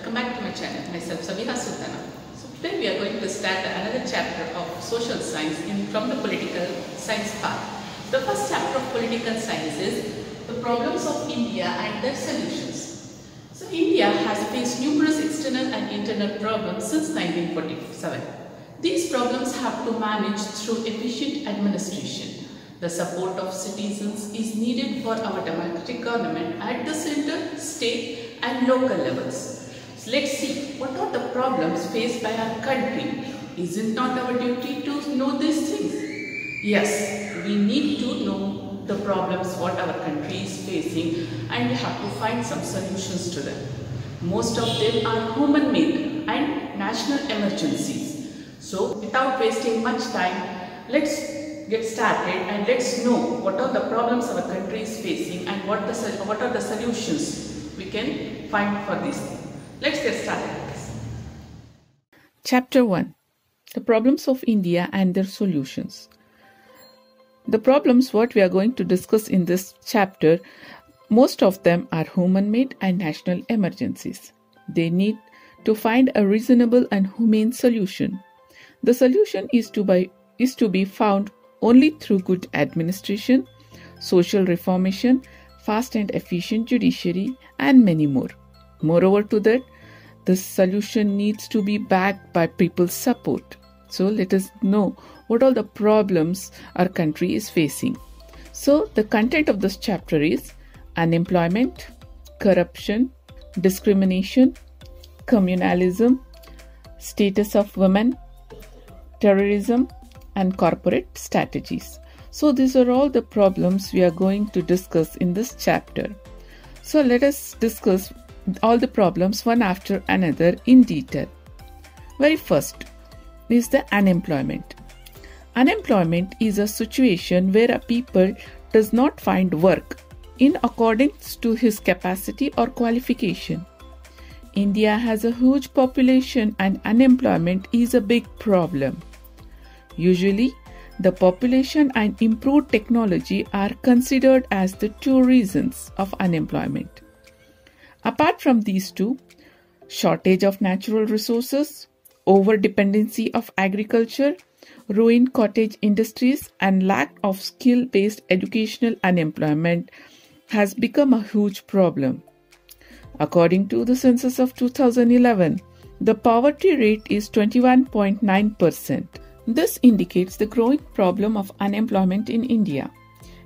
welcome back to my channel. Myself Sabiha Sultana. So today we are going to start another chapter of social science in, from the political science part. The first chapter of political science is the problems of India and their solutions. So India has faced numerous external and internal problems since 1947. These problems have to manage through efficient administration. The support of citizens is needed for our democratic government at the center, state and local levels. Let's see what are the problems faced by our country. Is it not our duty to know these things? Yes, we need to know the problems what our country is facing and we have to find some solutions to them. Most of them are human made and national emergencies. So without wasting much time, let's get started and let's know what are the problems our country is facing and what, the, what are the solutions we can find for this. Let's get started. Chapter 1 The Problems of India and Their Solutions. The problems what we are going to discuss in this chapter, most of them are human made and national emergencies. They need to find a reasonable and humane solution. The solution is to, by, is to be found only through good administration, social reformation, fast and efficient judiciary, and many more. Moreover, to that, the solution needs to be backed by people's support. So, let us know what all the problems our country is facing. So, the content of this chapter is unemployment, corruption, discrimination, communalism, status of women, terrorism, and corporate strategies. So, these are all the problems we are going to discuss in this chapter. So, let us discuss all the problems one after another in detail. Very first is the unemployment. Unemployment is a situation where a people does not find work in accordance to his capacity or qualification. India has a huge population and unemployment is a big problem. Usually, the population and improved technology are considered as the two reasons of unemployment. Apart from these two, shortage of natural resources, over dependency of agriculture, ruined cottage industries, and lack of skill based educational unemployment has become a huge problem. According to the census of 2011, the poverty rate is 21.9%. This indicates the growing problem of unemployment in India.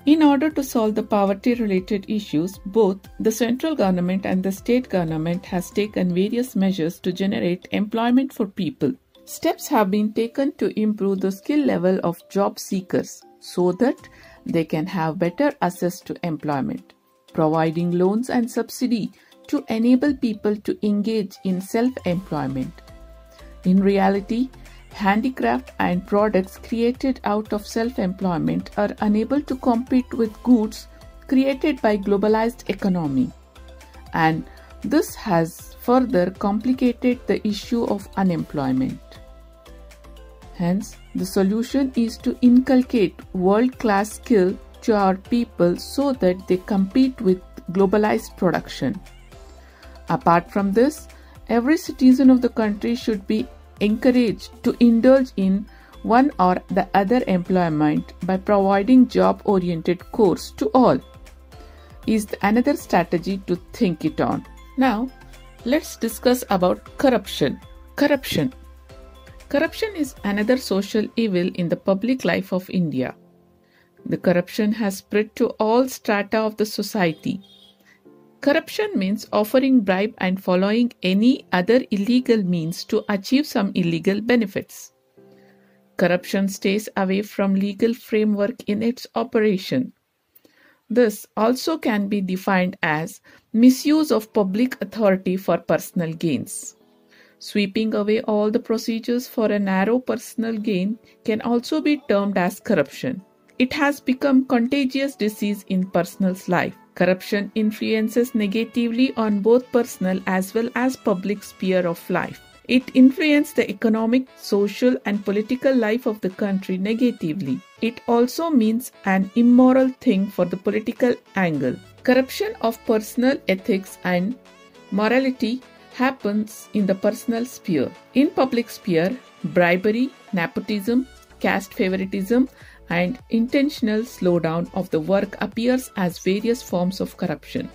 In order to solve the poverty related issues, both the central government and the state government has taken various measures to generate employment for people. Steps have been taken to improve the skill level of job seekers so that they can have better access to employment, providing loans and subsidy to enable people to engage in self-employment. In reality, handicraft and products created out of self-employment are unable to compete with goods created by globalized economy. And this has further complicated the issue of unemployment. Hence the solution is to inculcate world class skill to our people so that they compete with globalized production. Apart from this every citizen of the country should be encouraged to indulge in one or the other employment by providing job oriented course to all is another strategy to think it on. Now let's discuss about corruption. Corruption. Corruption is another social evil in the public life of india. The corruption has spread to all strata of the society Corruption means offering bribe and following any other illegal means to achieve some illegal benefits. Corruption stays away from legal framework in its operation. This also can be defined as misuse of public authority for personal gains. Sweeping away all the procedures for a narrow personal gain can also be termed as corruption. It has become contagious disease in person's life. Corruption influences negatively on both personal as well as public sphere of life. It influences the economic, social, and political life of the country negatively. It also means an immoral thing for the political angle. Corruption of personal ethics and morality happens in the personal sphere. In public sphere, bribery, nepotism, caste favoritism, and intentional slowdown of the work appears as various forms of corruption.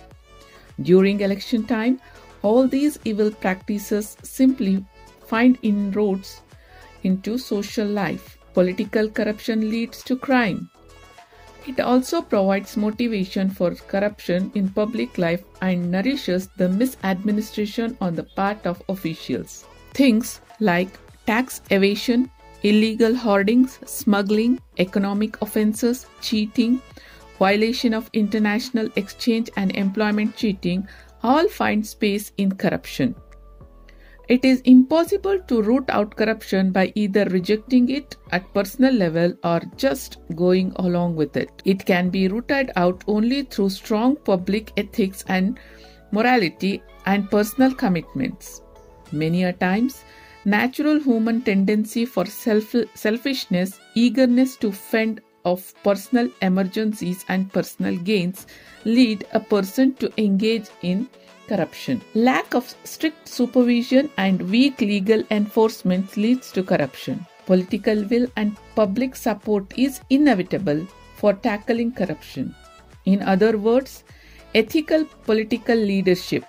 During election time, all these evil practices simply find inroads into social life. Political corruption leads to crime. It also provides motivation for corruption in public life and nourishes the misadministration on the part of officials. Things like tax evasion, illegal hoardings, smuggling, economic offences, cheating, violation of international exchange and employment cheating all find space in corruption. It is impossible to root out corruption by either rejecting it at personal level or just going along with it. It can be rooted out only through strong public ethics and morality and personal commitments. Many a times, natural human tendency for self- selfishness, eagerness to fend off personal emergencies and personal gains lead a person to engage in corruption. Lack of strict supervision and weak legal enforcement leads to corruption. Political will and public support is inevitable for tackling corruption. In other words, ethical political leadership,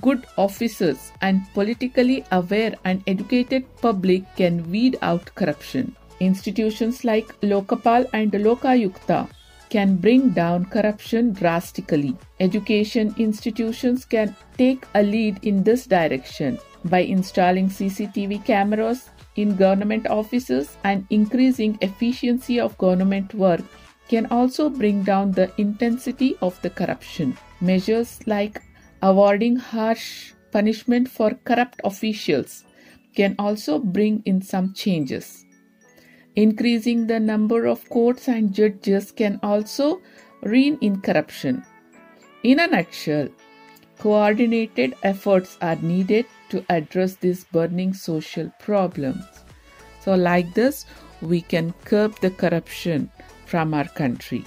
good officers, and politically aware and educated public can weed out corruption. Institutions like Lokpal and Lokayukta can bring down corruption drastically. Education institutions can take a lead in this direction by installing CCTV cameras in government offices and increasing efficiency of government work can also bring down the intensity of the corruption. Measures like awarding harsh punishment for corrupt officials can also bring in some changes. Increasing the number of courts and judges can also rein in corruption. In a nutshell, coordinated efforts are needed to address these burning social problems. So, like this, we can curb the corruption from our country.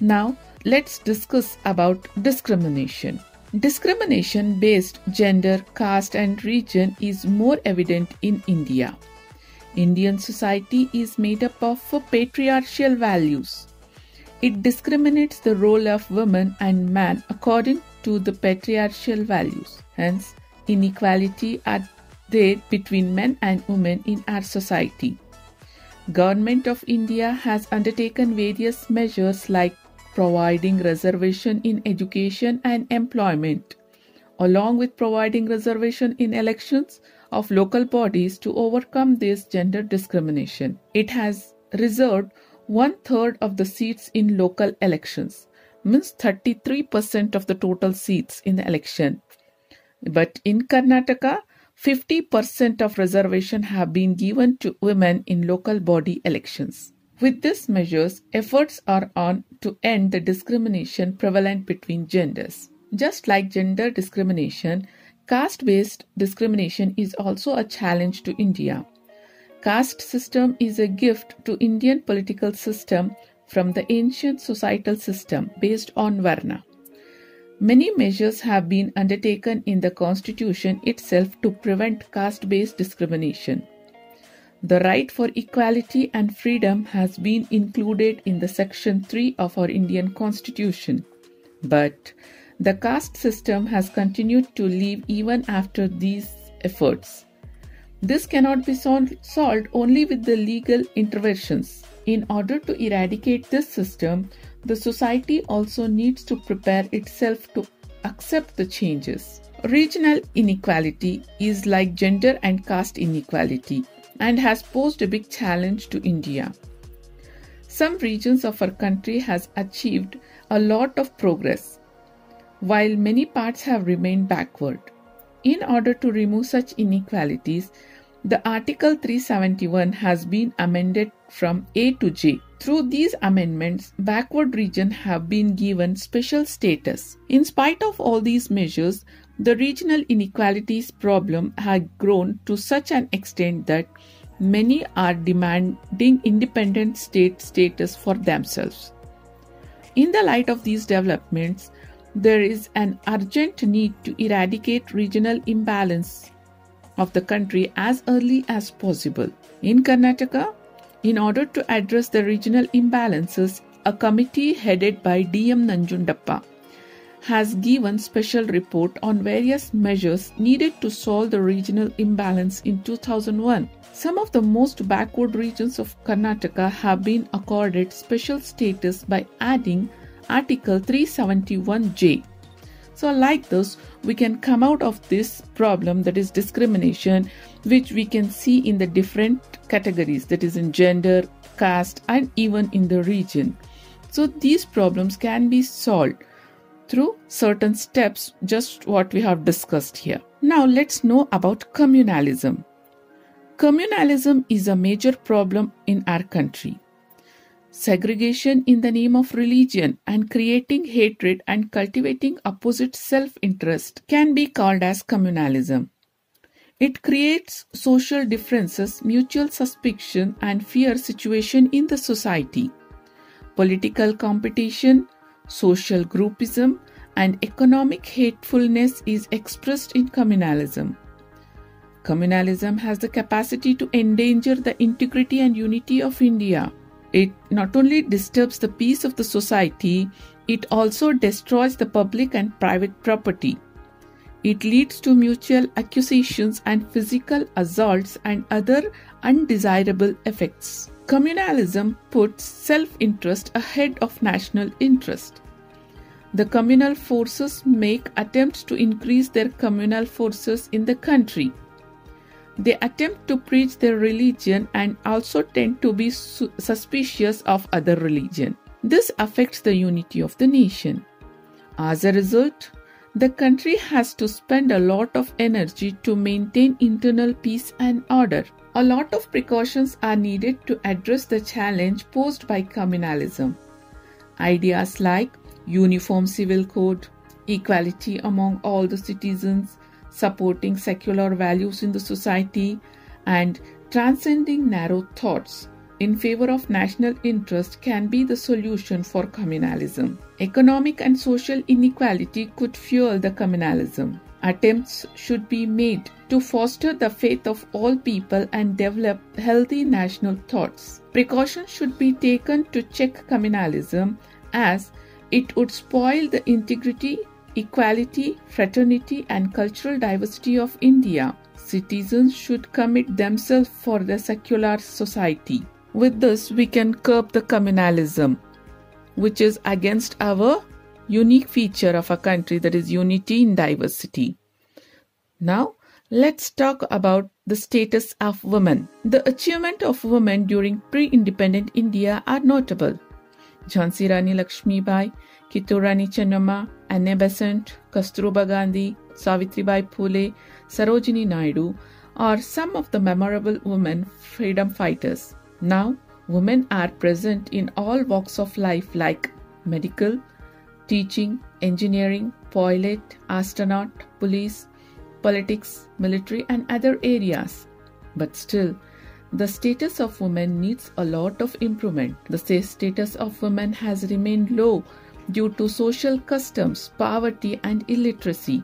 Now, let's discuss about discrimination. Discrimination based gender, caste, and region is more evident in India. Indian society is made up of patriarchal values. It discriminates the role of women and man according to the patriarchal values. Hence, inequality are there between men and women in our society. Government of India has undertaken various measures like providing reservation in education and employment along with providing reservation in elections of local bodies to overcome this gender discrimination. It has reserved one third of the seats in local elections, means 33% of the total seats in the election. But in Karnataka, 50% of reservation have been given to women in local body elections. With these measures, efforts are on to end the discrimination prevalent between genders. Just like gender discrimination, caste based discrimination is also a challenge to India. Caste system is a gift to Indian political system from the ancient societal system based on Varna. Many measures have been undertaken in the constitution itself to prevent caste based discrimination. The right for equality and freedom has been included in the section 3 of our Indian constitution. But the caste system has continued to live even after these efforts. This cannot be solved only with the legal interventions. In order to eradicate this system, the society also needs to prepare itself to accept the changes. Regional inequality is like gender and caste inequality and has posed a big challenge to India. Some regions of our country has achieved a lot of progress while many parts have remained backward. In order to remove such inequalities, the Article 371 has been amended from A to J. Through these amendments, backward regions have been given special status. In spite of all these measures, the regional inequalities problem has grown to such an extent that many are demanding independent state status for themselves. In the light of these developments, there is an urgent need to eradicate regional imbalance of the country as early as possible. In Karnataka, in order to address the regional imbalances, a committee headed by DM Nanjundappa has given special report on various measures needed to solve the regional imbalance in 2001. Some of the most backward regions of Karnataka have been accorded special status by adding Article 371J. So, like this, we can come out of this problem that is discrimination, which we can see in the different categories that is, in gender, caste, and even in the region. So, these problems can be solved through certain steps, just what we have discussed here. Now, let's know about communalism. Communalism is a major problem in our country. Segregation in the name of religion and creating hatred and cultivating opposite self interest can be called as communalism. It creates social differences, mutual suspicion, and fear situation in the society. Political competition, social groupism, and economic hatefulness is expressed in communalism. Communalism has the capacity to endanger the integrity and unity of India. It not only disturbs the peace of the society, it also destroys the public and private property. It leads to mutual accusations and physical assaults and other undesirable effects. Communalism puts self interest ahead of national interest. The communal forces make attempts to increase their communal forces in the country. They attempt to preach their religion and also tend to be su- suspicious of other religion. This affects the unity of the nation. As a result, the country has to spend a lot of energy to maintain internal peace and order. A lot of precautions are needed to address the challenge posed by communalism. Ideas like uniform civil code, equality among all the citizens, supporting secular values in the society, and transcending narrow thoughts in favor of national interest can be the solution for communalism. Economic and social inequality could fuel the communalism. Attempts should be made to foster the faith of all people and develop healthy national thoughts. Precautions should be taken to check communalism as it would spoil the integrity equality, fraternity, and cultural diversity of India. Citizens should commit themselves for the secular society. With this, we can curb the communalism, which is against our unique feature of a country that is unity in diversity. Now, let's talk about the status of women. The achievement of women during pre-independent India are notable. Jhansi Rani Lakshmi Bai, Kittur Rani Chennamma, Annie Besant, Kasturba Gandhi, Savitribai Phule, Sarojini Naidu are some of the memorable women freedom fighters. Now, women are present in all walks of life like medical, teaching, engineering, pilot, astronaut, police, politics, military, and other areas. But still, the status of women needs a lot of improvement. The status of women has remained low due to social customs, poverty, and illiteracy.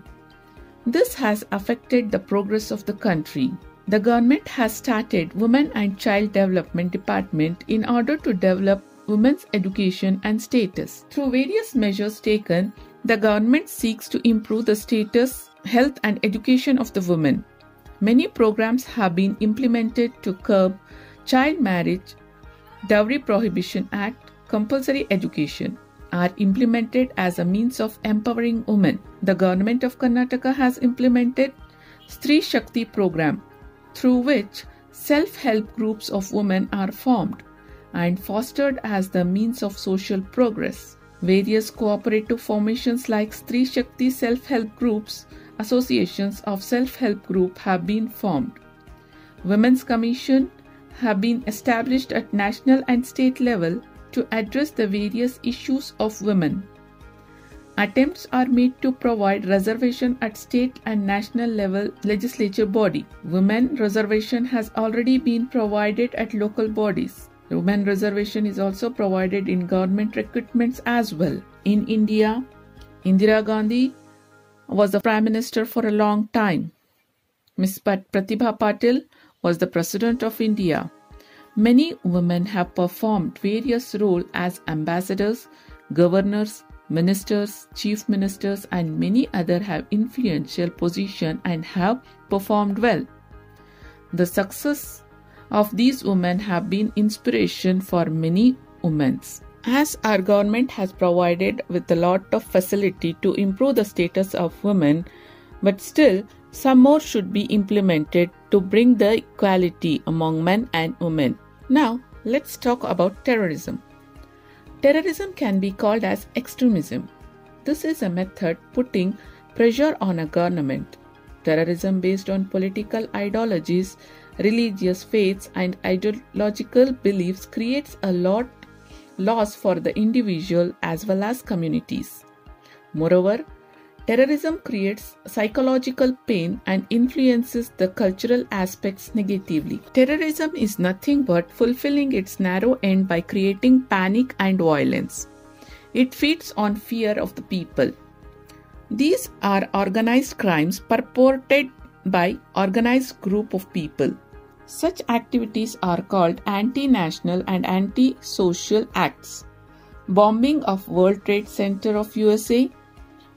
This has affected the progress of the country. The government has started Women and Child Development Department in order to develop women's education and status. Through various measures taken, the government seeks to improve the status, health, and education of the women. Many programs have been implemented to curb child marriage, Dowry Prohibition Act, compulsory education are implemented as a means of empowering women. The government of Karnataka has implemented Stri Shakti program through which self-help groups of women are formed and fostered as the means of social progress. Various cooperative formations like Stri Shakti self-help groups, associations of self-help group have been formed. Women's Commission have been established at national and state level to address the various issues of women. Attempts are made to provide reservation at state and national level legislature body. Women reservation has already been provided at local bodies. Women reservation is also provided in government recruitments as well. In India, Indira Gandhi was the Prime Minister for a long time. Ms. Pratibha Patil was the President of India. Many women have performed various roles as ambassadors, governors, ministers, chief ministers, and many other have influential position and have performed well. The success of these women have been inspiration for many women. As our government has provided with a lot of facility to improve the status of women, but still some more should be implemented to bring the equality among men and women. Now, let's talk about terrorism. Terrorism can be called as extremism. This is a method putting pressure on a government. Terrorism based on political ideologies, religious faiths, and ideological beliefs creates a lot loss for the individual as well as communities. Moreover, Terrorism creates psychological pain and influences the cultural aspects negatively. Terrorism is nothing but fulfilling its narrow end by creating panic and violence. It feeds on fear of the people. These are organized crimes purported by organized group of people. Such activities are called anti-national and anti-social acts. Bombing of World Trade Center of USA,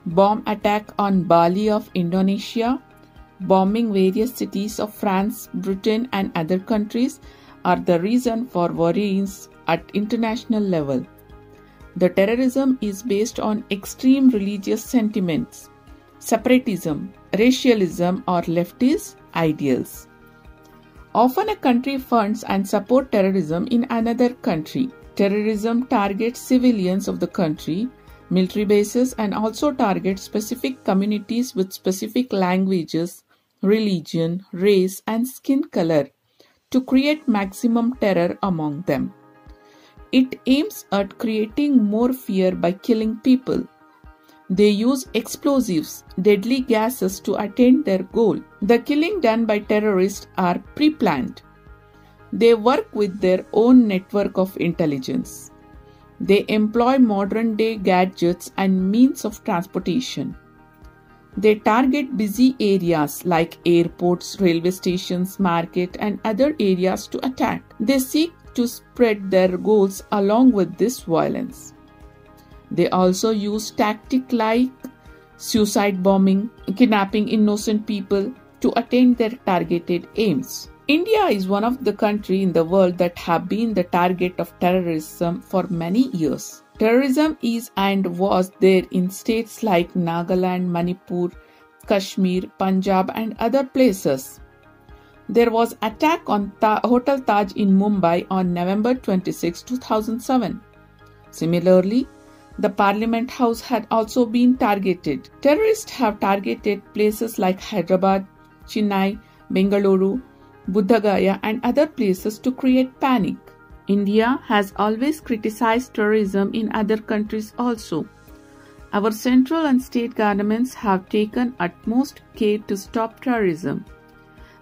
bomb attack on Bali of Indonesia, bombing various cities of France, Britain, and other countries are the reason for worries at international level. The terrorism is based on extreme religious sentiments, separatism, racialism, or leftist ideals. Often a country funds and support terrorism in another country. Terrorism targets civilians of the country military bases and also target specific communities with specific languages, religion, race, and skin color to create maximum terror among them. It aims at creating more fear by killing people. They use explosives, deadly gases to attain their goal. The killing done by terrorists are pre-planned. They work with their own network of intelligence. They employ modern day gadgets and means of transportation. They target busy areas like airports, railway stations, market and other areas to attack. They seek to spread their goals along with this violence. They also use tactic like suicide bombing, kidnapping innocent people to attain their targeted aims. India is one of the countries in the world that have been the target of terrorism for many years. Terrorism is and was there in states like Nagaland, Manipur, Kashmir, Punjab and other places. There was attack on Ta- Hotel Taj in Mumbai on November 26, 2007. Similarly, the Parliament House had also been targeted. Terrorists have targeted places like Hyderabad, Chennai, Bengaluru, Buddhagaya, and other places to create panic. India has always criticized terrorism in other countries also. Our central and state governments have taken utmost care to stop terrorism.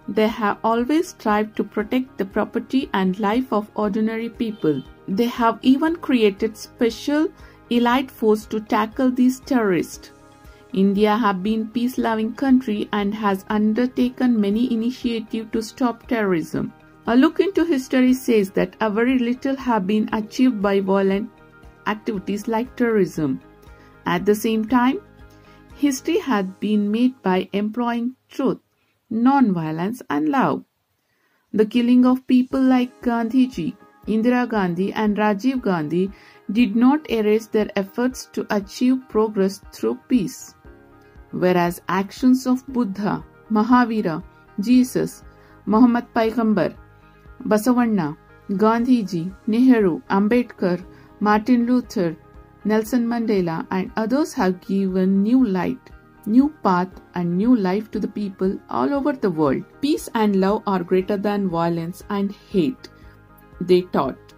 They have always strived to protect the property and life of ordinary people. They have even created special elite force to tackle these terrorists. India have been peace-loving country and has undertaken many initiatives to stop terrorism. A look into history says that a very little have been achieved by violent activities like terrorism. At the same time, history has been made by employing truth, non-violence and love. The killing of people like Gandhiji, Indira Gandhi and Rajiv Gandhi did not erase their efforts to achieve progress through peace whereas actions of Buddha, Mahavira, Jesus, Muhammad Paighambar, Basavanna, Gandhiji, Nehru, Ambedkar, Martin Luther, Nelson Mandela and others have given new light, new path and new life to the people all over the world. Peace and love are greater than violence and hate, they taught.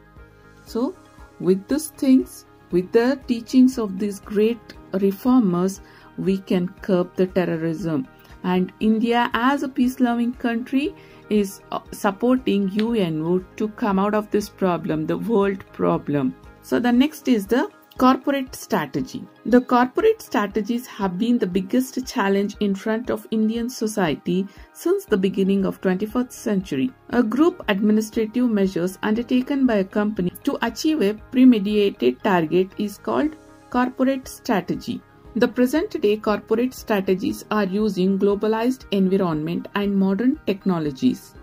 So, with these things, with the teachings of these great reformers, we can curb the terrorism. And India, as a peace loving country, is uh, supporting UNO to come out of this problem, the world problem. So, the next is the Corporate strategy. The corporate strategies have been the biggest challenge in front of Indian society since the beginning of 21st century. A group administrative measures undertaken by a company to achieve a premeditated target is called corporate strategy. The present day corporate strategies are using globalized environment and modern technologies.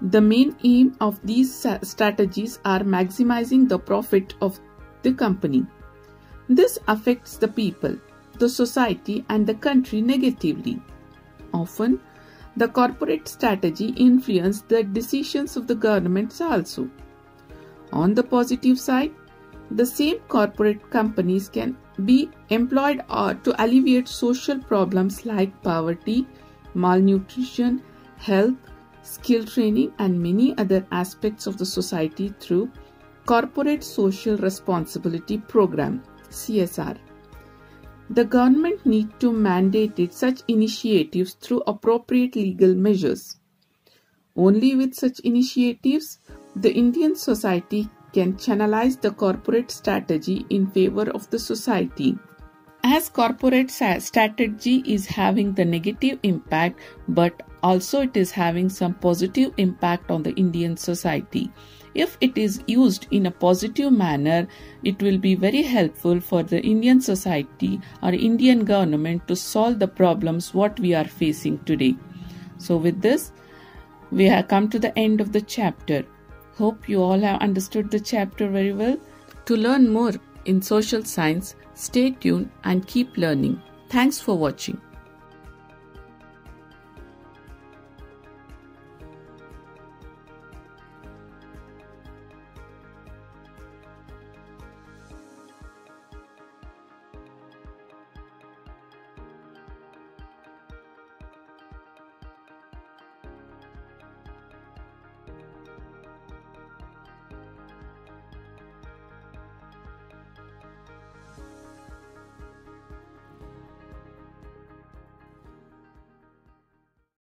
The main aim of these strategies are maximizing the profit of the company. This affects the people, the society, and the country negatively. Often, the corporate strategy influences the decisions of the governments also. On the positive side, the same corporate companies can be employed to alleviate social problems like poverty, malnutrition, health, skill training, and many other aspects of the society through Corporate Social Responsibility Program CSR. The government need to mandate such initiatives through appropriate legal measures. Only with such initiatives, the Indian society can channelize the corporate strategy in favor of the society. As corporate strategy is having the negative impact, but also it is having some positive impact on the Indian society. If it is used in a positive manner, it will be very helpful for the Indian society or Indian government to solve the problems what we are facing today. So with this, we have come to the end of the chapter. Hope you all have understood the chapter very well. To learn more in social science, stay tuned and keep learning. Thanks for watching.